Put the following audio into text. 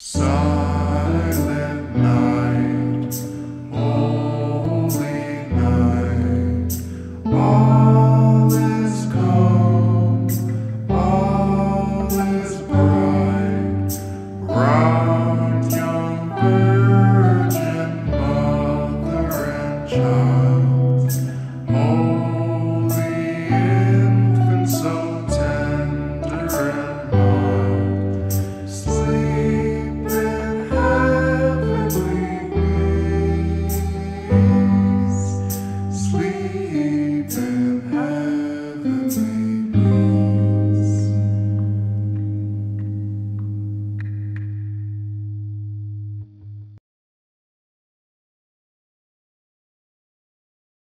Silent night, holy night, all is calm, all is bright, round your virgin mother and child. To high.